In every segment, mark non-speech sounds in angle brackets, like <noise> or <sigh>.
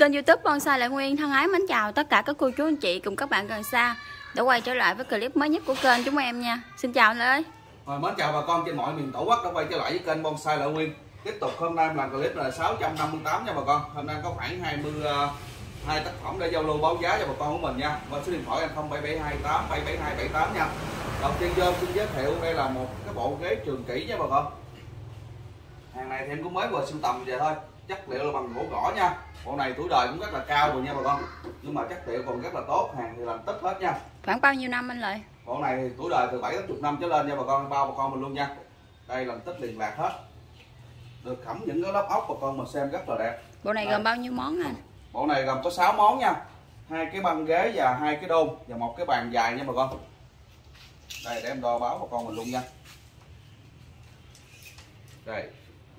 Kênh youtube Bonsai Lại Nguyên. Thân ái mến chào tất cả các cô chú, anh chị cùng các bạn gần xa. Đã quay trở lại với clip mới nhất của kênh chúng em nha. Xin chào anh ơi Rồi, mến chào bà con trên mọi miền tổ quốc đã quay trở lại với kênh Bonsai lại Nguyên. Tiếp tục, hôm nay em làm clip là 658 nha bà con. Hôm nay có khoảng 20 ờ, hai tác phẩm để giao lưu báo giá cho bà con của mình nha. Và số điện thoại em 0778 77278 nha. Đầu tiên cho xin giới thiệu, đây là một cái bộ ghế trường kỷ nha bà con. Hàng này thì em cũng mới vừa sưu tầm về thôi. Chất liệu là bằng gỗ gõ nha. Bộ này tuổi đời cũng rất là cao rồi nha bà con. Nhưng mà chất liệu còn rất là tốt, hàng thì làm tích hết nha. Khoảng bao nhiêu năm anh Lợi? Bộ này thì tuổi đời từ 7 đến 10 năm trở lên nha bà con, bao bà con mình luôn nha. Đây làm tích liền lạc hết. Được khẩm những cái lớp ốc bà con mình xem rất là đẹp. Bộ này Đây. gồm bao nhiêu món anh? Bộ này gồm có 6 món nha. Hai cái băng ghế và hai cái đôn và một cái bàn dài nha bà con. Đây để em đo báo bà con mình luôn nha. Đây.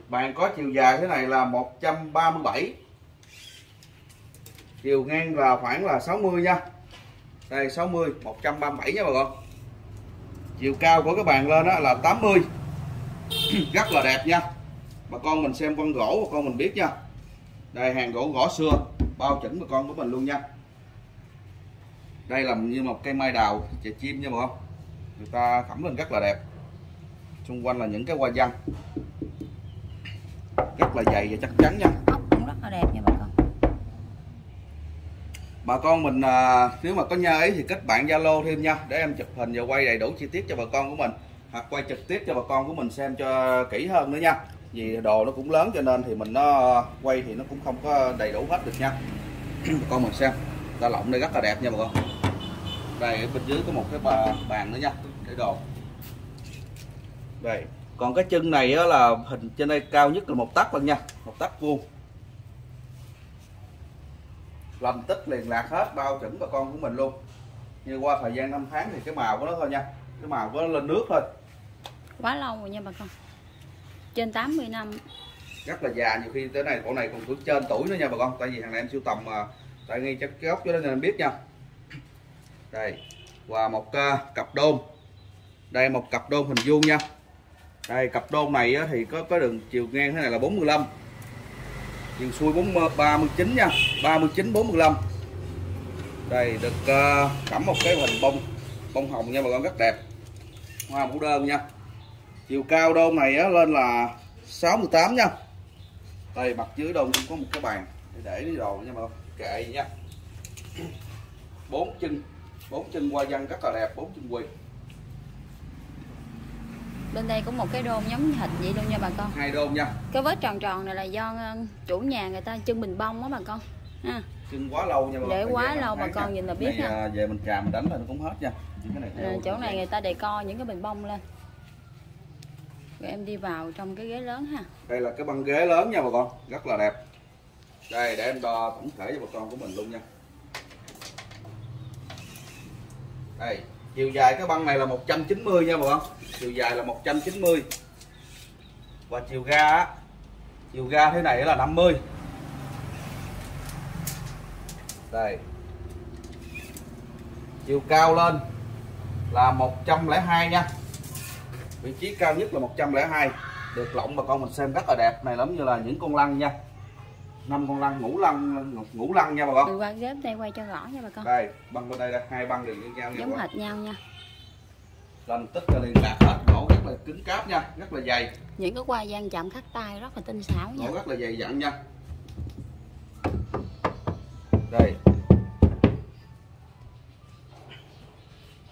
Bàn có chiều dài thế này là 137 chiều ngang là khoảng là 60 nha. Đây 60 137 nha bà con. Chiều cao của cái bàn lên đó là 80 <clears throat> rất là đẹp nha. Bà con mình xem con gỗ, bà con mình biết nha. Đây, hàng gỗ gõ xưa, bao chỉnh bà con của mình luôn nha. Đây là như một cây mai đào, chè chim nha bà con. Người ta thẩm lên rất là đẹp. Xung quanh là những cái hoa văn. Rất là dày và chắc chắn nha. Ốc cũng rất là đẹp nha bà con bà con mình à, nếu mà có nhớ ấy thì kết bạn zalo thêm nha để em chụp hình và quay đầy đủ chi tiết cho bà con của mình. Hoặc quay trực tiếp cho bà con của mình xem cho kỹ hơn nữa nha. Vì đồ nó cũng lớn cho nên thì mình nó quay thì nó cũng không có đầy đủ hết được nha. <clears throat> Bà con mình xem ta lộng đây rất là đẹp nha bà con. Đây ở bên dưới có một cái bà, bàn nữa nha để đồ. Đây còn cái chân này á là hình trên đây cao nhất là một tấc luôn nha một tấc vuông làm tích liền lạc hết bao chuẩn bà con của mình luôn. Như qua thời gian năm tháng thì cái màu của nó thôi nha. Cái màu của nó lên nước thôi. Quá lâu rồi nha bà con. Trên 80 năm. Rất là già nhiều khi tới này cổ này còn tuổi trên tuổi nữa nha bà con. Tại vì hàng này em sưu tầm mà tại ngay chất gốc cho nên em biết nha. Đây và một uh, cặp đôn. Đây một cặp đôn hình vuông nha. Đây cặp đôn này thì có có đường chiều ngang thế này là 45 chiều xuôi 4, 39 nha. 39 45 đây được uh, cắm một cái hình bông bông hồng nha bà con rất đẹp. Hoa mũ đơn nha. Chiều cao đôn này á, lên là 68 nha. Đây mặt dưới đôn cũng có một cái bàn để để đi đồ nha bà con kệ nha. Bốn chân bốn chân hoa văn rất là đẹp bốn chân quỳ. Bên đây cũng một cái đôn giống như hệt vậy luôn nha bà con. Hai đôn nha. Cái vết tròn tròn này là do ờ, chủ nhà người ta chân bình bông á bà con. Ha. chân quá lâu nha bà con. Để quá lâu bà con nha. nhìn là biết Này, nha. à, về mình trà mình đánh là nó cũng hết nha. Những cái này Ờ, theo- chỗ này người ta đề co những cái bình bông lên. Rồi em đi vào trong cái ghế lớn ha. Đây là cái băng ghế lớn nha bà con. Rất là đẹp. Đây để em đo tổng thể cho bà con của mình luôn nha. Đây chiều dài cái băng này là 190 nha bà con chiều dài là 190 và chiều ga á, chiều ga thế này là 50 đây. Chiều cao lên là 102 nha. Vị trí cao nhất là 102 được lộng bà con mình xem rất là đẹp. Này giống như là những con lăng nha. Năm con lăng ngũ lăng ngũ lăng nha bà con. Từ qua ghế đây quay cho rõ nha bà con. Đây băng bên đây là hai băng liền với nhau nha giống hệt nhau nha làm tích là liền. Lạc hết. Gỗ rất là cứng cáp nha. Rất là dày. Những cái hoa gian chạm khắc tay rất là tinh xảo nha. Gỗ rất là dày dặn nha. Đây.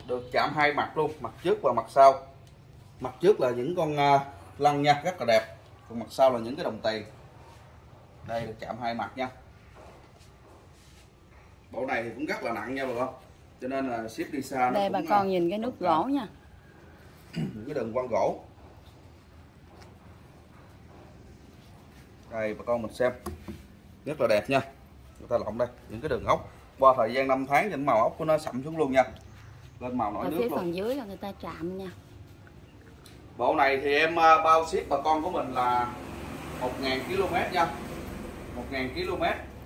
Được chạm hai mặt luôn. Mặt trước và mặt sau. Mặt trước là những con à, lăng nha. Rất là đẹp. Còn mặt sau là những cái đồng tiền. Đây được chạm hai mặt nha. Bộ này thì cũng rất là nặng nha bà con. Cho nên là ship đi xa đây bà à, con nhìn cái nút gỗ nha những cái đường quăng gỗ. Đây bà con mình xem. Rất là đẹp nha. Người ta lộng đây. Những cái đường ốc. Qua thời gian 5 tháng những màu ốc của nó sậm xuống luôn nha. Lên màu nổi ở nước phía luôn. phần dưới là người ta chạm nha. Bộ này thì em à, bao ship bà con của mình là 1.000 km nha. 1.000 km.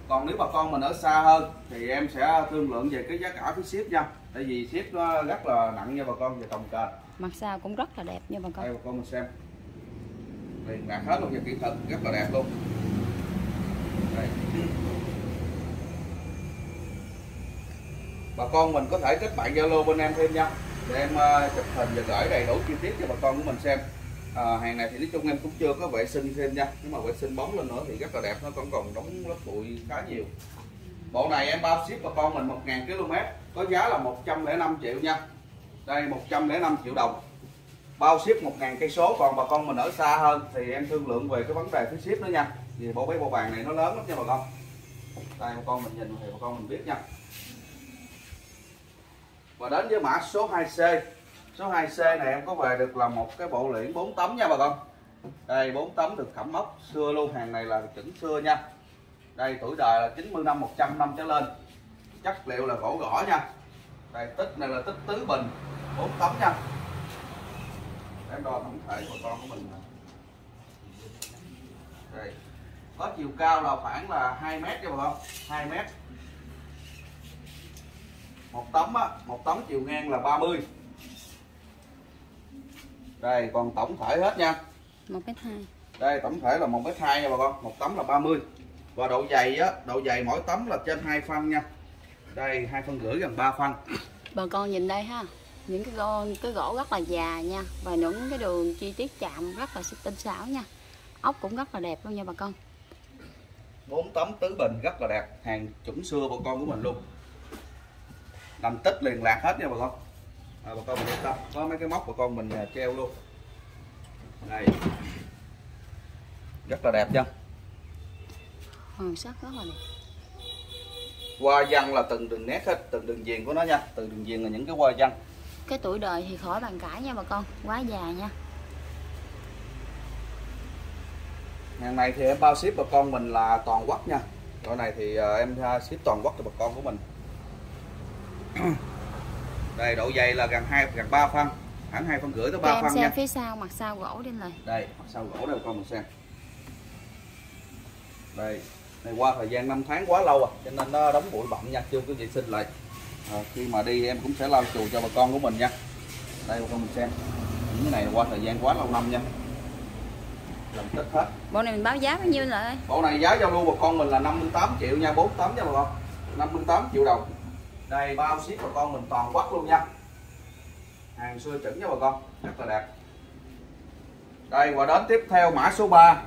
Còn nếu bà con mình ở xa hơn thì em sẽ thương lượng về cái giá cả phí ship nha. Tại vì ship nó rất là nặng nha bà con về cồng kềnh mặt sau cũng rất là đẹp nha bà con. Đây bà con mình xem. Đây đạt hết luôn nha kỹ thuật rất là đẹp luôn. Đây. Bà con mình có thể kết bạn zalo bên em thêm nha. Để em uh, chụp hình và gửi đầy đủ chi tiết cho bà con của mình xem. À, hàng này thì nói chung em cũng chưa có vệ sinh thêm nha. Nhưng mà vệ sinh bóng lên nữa thì rất là đẹp nó còn còn đóng lớp bụi khá nhiều. Bộ này em bao ship bà con mình 1.000 km có giá là 105 triệu nha đây 105 triệu đồng. Bao ship 1.000 cây số, còn bà con mình ở xa hơn thì em thương lượng về cái vấn đề phí ship nữa nha. Vì bộ mấy bộ bàn này nó lớn lắm nha bà con. Đây, bà con mình nhìn thì bà con mình biết nha. Và đến với mã số 2C số 2C này em có về được là một cái bộ luyện 4 tấm nha bà con. Đây 4 tấm được thẩm ốc xưa luôn, hàng này là chuẩn xưa nha. Đây, tuổi đời là 90 năm 100 năm trở lên. Chất liệu là gỗ gõ nha. Đây, tích này là tích tứ bình. 4 tấm nha. Em đo tổng thể của con của mình đây. Có chiều cao là khoảng là 2 mét cho bà con. 2 mét. Một tấm á một tấm chiều ngang là 30 đây còn tổng thể hết nha. Một mét hai. Đây tổng thể là một mét hai nha bà con. Một tấm là 30 và độ dày á độ dày mỗi tấm là trên hai phân nha. Đây hai phân rưỡi gần 3 phân. Bà con nhìn đây ha những cái con cái gỗ rất là già nha và những cái đường chi tiết chạm rất là tinh xảo nha. Ốc cũng rất là đẹp luôn nha bà con. Bốn tấm tứ bình rất là đẹp hàng chuẩn xưa bà con của mình luôn. Làm tích liền lạc hết nha bà con. À, bà con mình yên tâm có mấy cái móc bà con mình à, treo luôn. Đây. Rất là đẹp chưa hoàng sắc rất là đẹp. Hoa văn là từng đường nét hết từng đường viền của nó nha. Từng đường viền là những cái hoa văn cái tuổi đời thì khỏi bàn cãi nha bà con quá già nha. Hàng này thì em bao ship bà con mình là toàn quốc nha. Loại này thì à, em ship toàn quốc cho bà con của mình. <clears throat> Đây độ dày là gần hai gần ba phân. Hẳn hai phân rưỡi tới ba phân xem nha. phía sau mặt sau gỗ đi lời đây mặt sau gỗ đây bà con mình xem. Đây này qua thời gian 5 tháng quá lâu rồi cho nên nó đóng bụi bặm nha chưa có vệ sinh lại à, khi mà đi em cũng sẽ lau chùi cho bà con của mình nha. Đây bà con mình xem. Những cái này qua thời gian quá lâu năm nha. Làm tích hết. Bộ này mình báo giá bao nhiêu lợi bộ này giá giao lưu bà con mình là 58 triệu nha 48 nha bà con. 58 triệu đồng. Đây bao ship bà con mình toàn quốc luôn nha. Hàng xưa chuẩn nha bà con. Rất là đẹp. Đây và đến tiếp theo mã số 3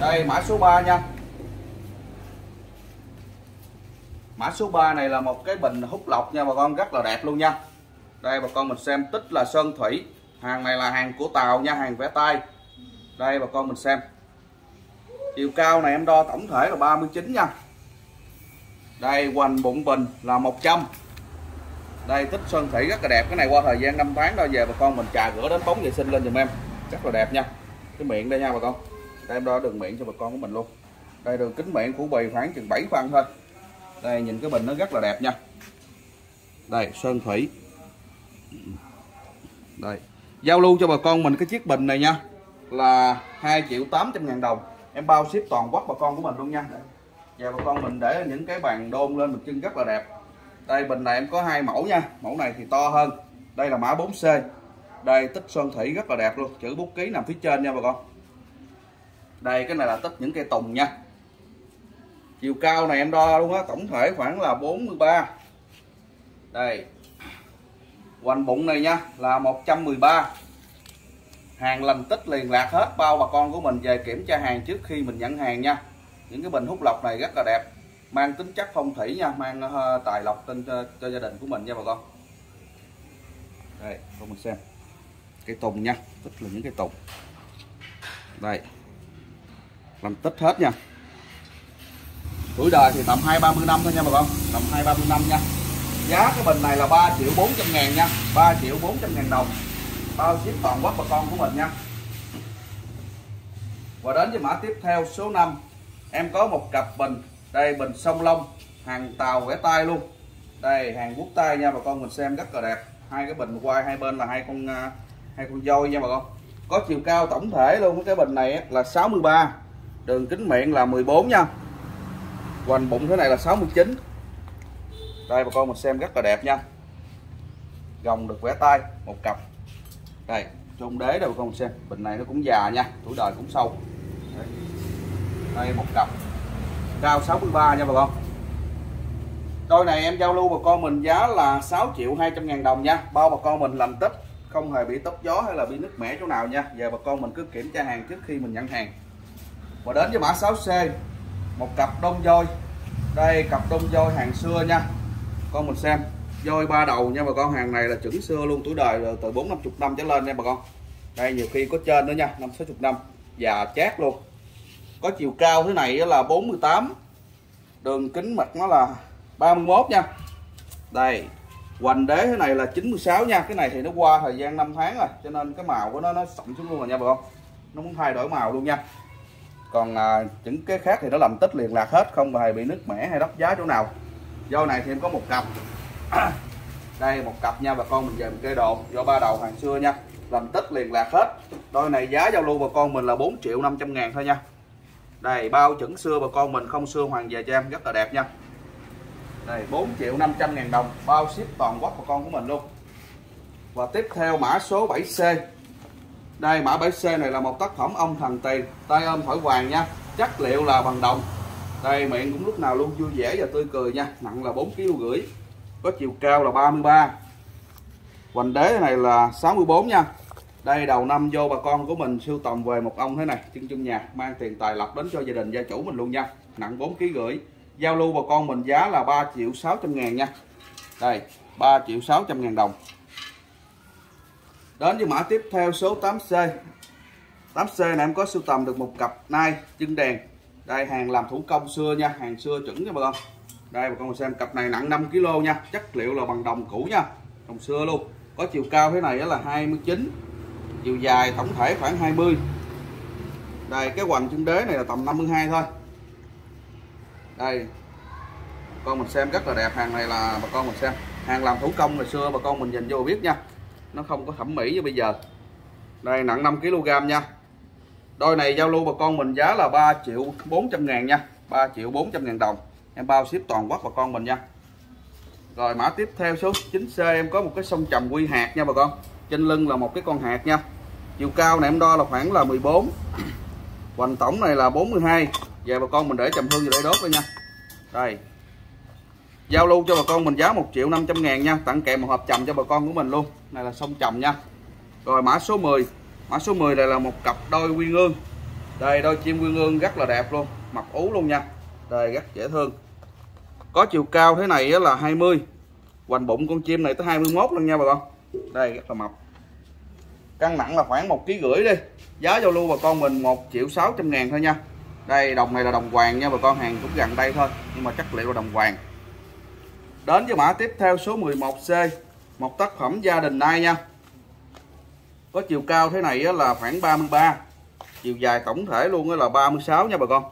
đây mã số 3 nha mã số 3 này là một cái bình hút lọc nha bà con, rất là đẹp luôn nha. Đây, bà con mình xem, tích là sơn thủy. Hàng này là hàng của tàu nha, hàng vẽ tay. Đây, bà con mình xem. Chiều cao này em đo tổng thể là 39 nha. Đây, hoành bụng bình là 100 đây, tích sơn thủy rất là đẹp. Cái này qua thời gian 5 tháng đâu về bà con mình trà rửa đến bóng vệ sinh lên dùm em. Rất là đẹp nha. Cái miệng đây nha bà con. Đây, em đo đường miệng cho bà con của mình luôn. Đây, đường kính miệng của bì khoảng chừng 7 phân thôi đây, nhìn cái bình nó rất là đẹp nha. Đây, sơn thủy. Đây. Giao lưu cho bà con mình cái chiếc bình này nha, là 2 triệu 800 ngàn đồng. Em bao ship toàn quốc bà con của mình luôn nha. Và bà con mình để những cái bàn đôn lên mình chân rất là đẹp. Đây, bình này em có hai mẫu nha. Mẫu này thì to hơn. Đây là mã 4C đây, tích sơn thủy rất là đẹp luôn. Chữ bút ký nằm phía trên nha bà con. Đây, cái này là tích những cây tùng nha chiều cao này em đo luôn á tổng thể khoảng là 43 đây. Hoành bụng này nha là 113 hàng lành tích liền lạc hết bao bà con của mình về kiểm tra hàng trước khi mình nhận hàng nha. Những cái bình hút lọc này rất là đẹp mang tính chất phong thủy nha mang ờ, tài lộc tên cho, cho gia đình của mình nha bà con. Đây con mình xem. Cây tùng nha tức là những cây tùng. Đây. Làm tích hết nha tuổi đời thì tầm hai, ba mươi năm thôi nha bà con. Tầm hai, ba mươi năm nha. Giá cái bình này là 3 triệu 400 ngàn nha. 3 triệu 400 ngàn đồng. Bao ship toàn quốc bà con của mình nha. Và đến với mã tiếp theo, số 5 em có một cặp bình. Đây, bình sông Long. Hàng tàu vẽ tay luôn. Đây, hàng quốc tay nha bà con. Mình xem rất là đẹp. Hai cái bình quay, hai bên là hai con à, hai con voi nha bà con. Có chiều cao tổng thể luôn. Cái bình này là 63 đường kính miệng là 14 nha hoành bụng thế này là 69 đây bà con mình xem rất là đẹp nha. Gồng được vẽ tay một cặp. Đây trung đế đây bà con mình xem. Bình này nó cũng già nha tuổi đời cũng sâu. Đây, đây một cặp. Cao 63 nha bà con. Đôi này em giao lưu bà con mình giá là 6 triệu 200 ngàn đồng nha. Bao bà con mình làm tích không hề bị tốc gió hay là bị nứt mẻ chỗ nào nha. Giờ bà con mình cứ kiểm tra hàng trước khi mình nhận hàng. Và đến với mã 6C một cặp đông voi. Đây, cặp đông voi hàng xưa nha. Con mình xem. Voi ba đầu nha bà con. Hàng này là chuẩn xưa luôn, tuổi đời từ bốn năm chục năm trở lên nha bà con. Đây, nhiều khi có trên nữa nha, năm sáu chục năm. Già chát luôn. Có chiều cao thế này là 48 đường kính mặt nó là 31 nha. Đây, hoành đế thế này là 96 nha. Cái này thì nó qua thời gian 5 tháng rồi, cho nên cái màu của nó nó sậm xuống luôn rồi nha bà con. Nó muốn thay đổi màu luôn nha còn à, những cái khác thì nó làm tích liền lạc hết không hề bị nứt mẻ hay đắp giá chỗ nào. Do này thì em có một cặp. <clears throat> Đây một cặp nha bà con mình về mình kê đồ. Do ba đầu hàng xưa nha. Làm tích liền lạc hết. Đôi này giá giao lưu bà con mình là 4 triệu 500 ngàn thôi nha. Đây bao chuẩn xưa bà con mình không xưa hoàng về cho em rất là đẹp nha. Đây 4 triệu 500 ngàn đồng bao ship toàn quốc bà con của mình luôn. Và tiếp theo mã số 7C đây, mã 7C này là một tác phẩm ông thần tiền. Tay ôm thỏi vàng nha. Chất liệu là bằng đồng. Đây, miệng cũng lúc nào luôn vui vẻ và tươi cười nha. Nặng là 4 kg rưỡi có chiều cao là 33 hoành đế này là 64 nha. Đây, đầu năm vô bà con của mình sưu tầm về một ông thế này. Chân chung nhà, mang tiền tài lộc đến cho gia đình, gia chủ mình luôn nha. Nặng 4 kg rưỡi giao lưu bà con mình giá là 3 triệu 600 ngàn nha. Đây 3 triệu 600 ngàn đồng đến với mã tiếp theo số 8C 8C này em có sưu tầm được một cặp nai chân đèn. Đây, hàng làm thủ công xưa nha, hàng xưa chuẩn nha bà con. Đây, bà con xem cặp này nặng 5 kg nha, chất liệu là bằng đồng cũ nha, đồng xưa luôn. Có chiều cao thế này là 29 chiều dài tổng thể khoảng 20 đây, cái hoành chân đế này là tầm 52 thôi. Đây con mình xem rất là đẹp, hàng này là bà con mình xem. Hàng làm thủ công ngày xưa bà con mình nhìn vô biết nha nó không có thẩm mỹ như bây giờ. Đây, nặng 5 kg nha. Đôi này giao lưu bà con mình giá là 3 triệu 400 ngàn nha. 3 triệu 400 ngàn đồng. Em bao ship toàn quốc bà con mình nha. Rồi, mã tiếp theo số 9C em có một cái sông trầm quy hạt nha bà con. Trên lưng là một cái con hạt nha. Chiều cao này em đo là khoảng là 14 hoành tổng này là 42 về bà con mình để trầm hương vào để đốt thôi nha. Đây giao lưu cho bà con mình giá 1 triệu 500 ngàn nha. Tặng kèm một hộp trầm cho bà con của mình luôn. Này là sông trầm nha. Rồi mã số 10 mã số 10 này là một cặp đôi quy ương đây, đôi chim quy ương rất là đẹp luôn. Mặt ú luôn nha. Đây, rất dễ thương. Có chiều cao thế này là 20 hoành bụng con chim này tới 21 luôn nha bà con. Đây, rất là mập. Cân nặng là khoảng một ký rưỡi đi. Giá giao lưu bà con mình 1 triệu 600 ngàn thôi nha. Đây, đồng này là đồng hoàng nha bà con. Hàng cũng gần đây thôi. Nhưng mà chất liệu là đồng hoàng đến với mã tiếp theo số 11C một tác phẩm gia đình nay nha. Có chiều cao thế này là khoảng 33 chiều dài tổng thể luôn là 36 nha bà con.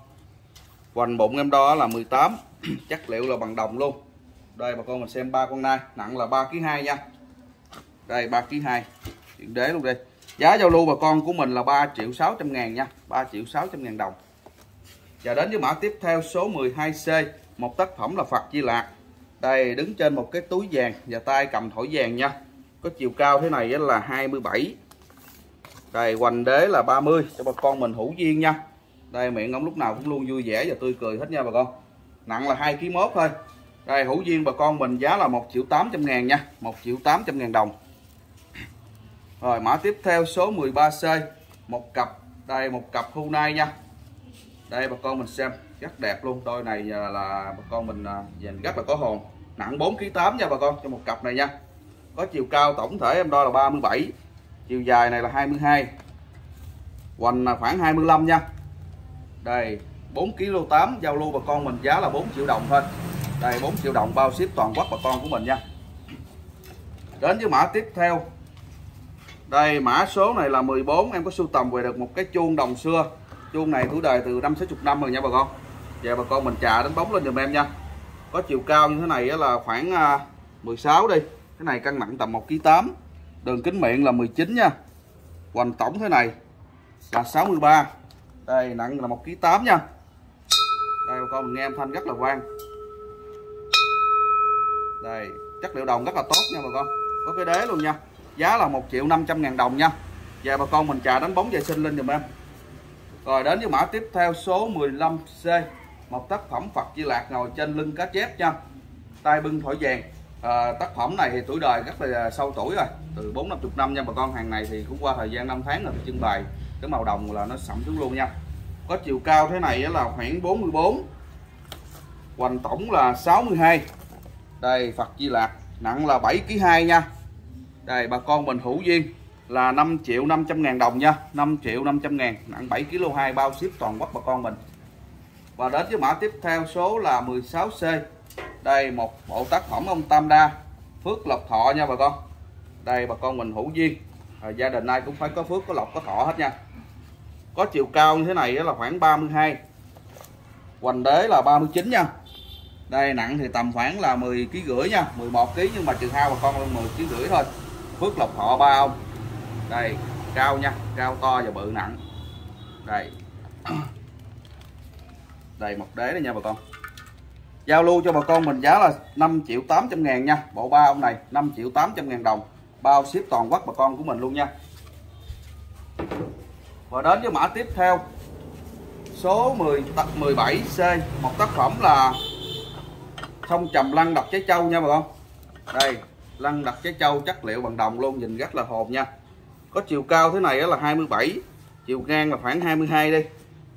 Hoành bụng em đo là 18 <clears throat> chất liệu là bằng đồng luôn. Đây bà con mình xem ba con nai, nặng là 3 kg 2 nha. Đây 3 kg 2 chuyện đế luôn đây. Giá giao lưu bà con của mình là 3 triệu 600 ngàn nha 3 triệu 600 ngàn đồng. Và đến với mã tiếp theo số 12C một tác phẩm là Phật Di Lạc đây đứng trên một cái túi vàng và tay cầm thổi vàng nha. Có chiều cao thế này là 27 đây hoành đế là 30 cho bà con mình hữu duyên nha. Đây miệng ông lúc nào cũng luôn vui vẻ và tươi cười hết nha bà con. Nặng là 2 kg mốt thôi. Đây hữu duyên bà con mình giá là 1 triệu 800 ngàn nha. 1 triệu 800 ngàn đồng. Rồi mã tiếp theo số 13C một cặp đây một cặp khu nay nha. Đây bà con mình xem rất đẹp luôn. Đôi này là, là bà con mình dành rất là có hồn nặng 4 kg 8 nha bà con, cho một cặp này nha. Có chiều cao tổng thể em đo là 37 chiều dài này là 22 hoành là khoảng 25 nha. Đây 4 kg 8 giao lưu bà con mình giá là 4 triệu đồng thôi. Đây 4 triệu đồng bao ship toàn quốc bà con của mình nha. Đến với mã tiếp theo. Đây, mã số này là 14 em có sưu tầm về được một cái chuông đồng xưa. Chuông này tuổi đời từ năm 60 năm rồi nha bà con. Về bà con mình trà đánh bóng lên giùm em nha có chiều cao như thế này là khoảng à, 16 đi. Cái này cân nặng tầm 1 kg 8 đường kính miệng là 19 nha. Hoành tổng thế này là 63 đây, nặng là 1 kg 8 nha. Đây, bà con mình nghe âm thanh rất là vang. Đây, chất liệu đồng rất là tốt nha bà con. Có cái đế luôn nha. Giá là 1 triệu 500 ngàn đồng nha. Và bà con mình trà đánh bóng vệ sinh lên dùm em. Rồi đến với mã tiếp theo số 15C một tác phẩm Phật Di Lạc ngồi trên lưng cá chép nha. Tay bưng thổi vàng. À, tác phẩm này thì tuổi đời rất là sâu tuổi rồi từ bốn năm chục năm nha. Bà con hàng này thì cũng qua thời gian 5 tháng rồi trưng bày. Cái màu đồng là nó sẫm xuống luôn nha. Có chiều cao thế này là khoảng 44 hoành tổng là 62 đây Phật Di Lạc nặng là 7 kg 2 nha. Đây bà con mình hữu duyên là 5 triệu 500 ngàn đồng nha. 5 triệu 500 ngàn nặng 7 kg 2 bao ship toàn quốc bà con mình và đến với mã tiếp theo số là 16C đây một bộ tác phẩm ông Tam Đa Phước Lộc Thọ nha bà con. Đây bà con mình hữu duyên. À, gia đình ai cũng phải có phước có lộc có thọ hết nha. Có chiều cao như thế này là khoảng 32 hoành đế là 39 nha. Đây nặng thì tầm khoảng là 10 kg rưỡi nha. 11 kg nhưng mà trừ hao bà con hơn 10 kg rưỡi thôi. Phước Lộc Thọ ba ông. Đây cao nha cao to và bự nặng. Đây đầy một đế đây nha bà con. Giao lưu cho bà con mình giá là 5 triệu 800 ngàn nha. Bộ ba ông này 5 triệu 800 ngàn đồng. Bao ship toàn quốc bà con của mình luôn nha. Và đến với mã tiếp theo. Số 10 tập 17C một tác phẩm là không trầm lăng đập trái châu nha bà con. Đây, lăng đặt trái châu chất liệu bằng đồng luôn, nhìn rất là hồn nha. Có chiều cao thế này là 27 chiều ngang là khoảng 22 đi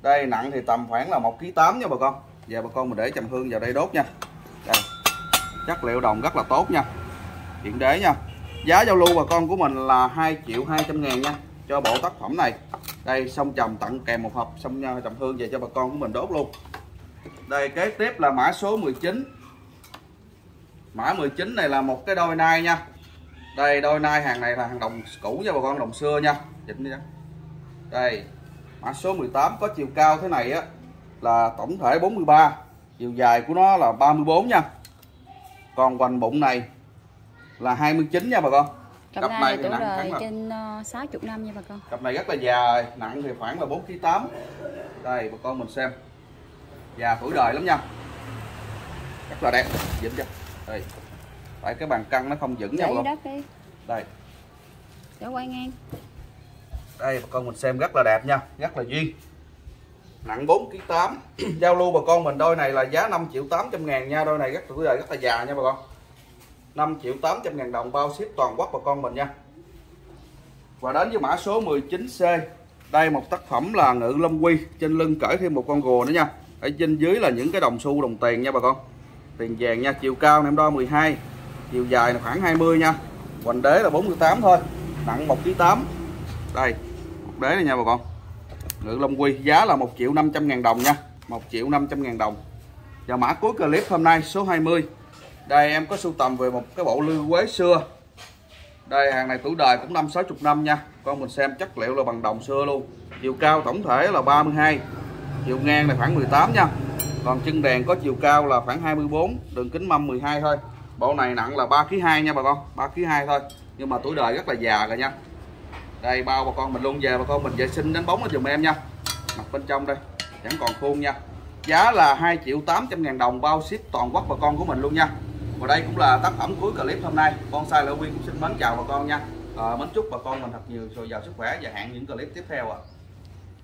đây, nặng thì tầm khoảng là một kg tám nha bà con. Giờ bà con mình để trầm hương vào đây đốt nha. Đây, chất liệu đồng rất là tốt nha. Điện đế nha. Giá giao lưu bà con của mình là 2 triệu 200 ngàn nha. Cho bộ tác phẩm này. Đây, xong trầm tặng kèm một hộp, xong à, trầm hương về cho bà con của mình đốt luôn. Đây, kế tiếp là mã số 19 mã 19 này là một cái đôi nai nha. Đây, đôi nai hàng này là hàng đồng cũ nha bà con, đồng xưa nha. Chỉnh đi đây mã số 18 có chiều cao thế này á là tổng thể 43 chiều dài của nó là 34 nha. Còn hoành bụng này là 29 nha bà con. Cặp, cặp này, thì nặng khoảng là trên ờ, uh, 60 năm nha bà con. Cặp này rất là già nặng thì khoảng là 4 kg 8 đây bà con mình xem. Già tuổi đời lắm nha. Rất là đẹp dính chưa? Đây. Tại cái bàn căng nó không vững nha con. đất đi. Đây. Để quay ngang đây, bà con mình xem rất là đẹp nha, rất là duyên. Nặng 4 kg 8 giao lưu bà con mình đôi này là giá 5 triệu 800 ngàn nha, đôi này rất tuổi đời, rất là già nha bà con. 5 triệu 800 ngàn đồng bao ship toàn quốc bà con mình nha. Và đến với mã số 19C đây, một tác phẩm là ngự lâm quy. Trên lưng cởi thêm một con rùa nữa nha. Ở trên dưới là những cái đồng xu, đồng tiền nha bà con. Tiền vàng nha, chiều cao em đo 12 chiều dài là khoảng 20 nha. Hoành đế là 48 thôi. Nặng 1 kg 8 đây đế này nha bà con. Ngự long quy, giá là 1 triệu 500 ngàn đồng nha. 1 triệu 500 ngàn đồng. Và mã cuối clip hôm nay, số 20 đây, em có sưu tầm về một cái bộ lư quế xưa. Đây, hàng này tuổi đời cũng năm sáu chục năm nha. Con mình xem chất liệu là bằng đồng xưa luôn. Chiều cao tổng thể là 32 chiều ngang là khoảng 18 nha. Còn chân đèn có chiều cao là khoảng 24 đường kính mâm 12 thôi. Bộ này nặng là 3 kg 2 nha bà con 3 kg 2 thôi. Nhưng mà tuổi đời rất là già rồi nha đây bao bà con mình luôn về bà con mình vệ sinh đánh bóng ở dùm em nha. Mặt bên trong đây vẫn còn khuôn nha. Giá là 2 triệu 800 ngàn đồng bao ship toàn quốc bà con của mình luôn nha. Và đây cũng là tác phẩm cuối clip hôm nay. Bonsai lợi quyên cũng xin mến chào bà con nha. À, mến chúc bà con mình thật nhiều dồi dào sức khỏe và hẹn những clip tiếp theo ạ. À.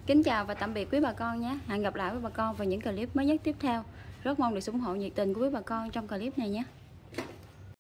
kính chào và tạm biệt quý bà con nhé. Hẹn gặp lại với bà con vào những clip mới nhất tiếp theo. Rất mong được ủng hộ nhiệt tình của quý bà con trong clip này nhé.